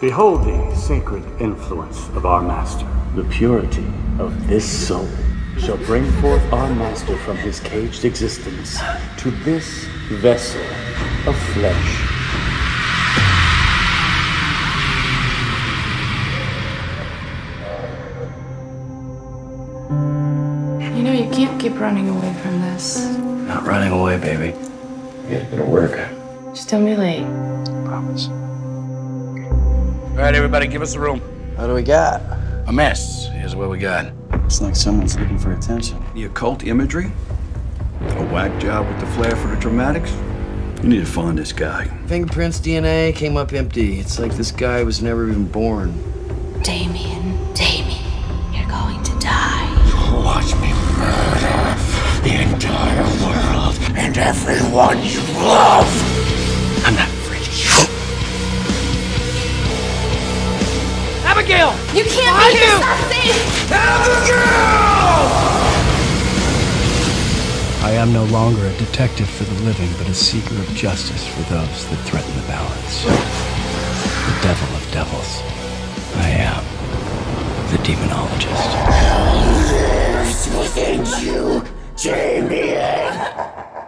Behold the sacred influence of our master. The purity of this soul shall bring forth our master from his caged existence to this vessel of flesh. You know, you can't keep running away from this. Not running away, baby. It's gonna work. Just don't be late. Promise. All right, everybody, give us a room. What do we got? A mess. Here's what we got. It's like someone's looking for attention. The occult imagery? A whack job with the flair for the dramatics? You need to find this guy. Fingerprints, DNA came up empty. It's like this guy was never even born. Damien, Damien, you're going to die. You'll watch me murder the entire world and everyone you love. Abigail! You can't make yourself safe! I am no longer a detective for the living, but a seeker of justice for those that threaten the balance. The devil of devils. I am the demonologist. Lives within you, Damien.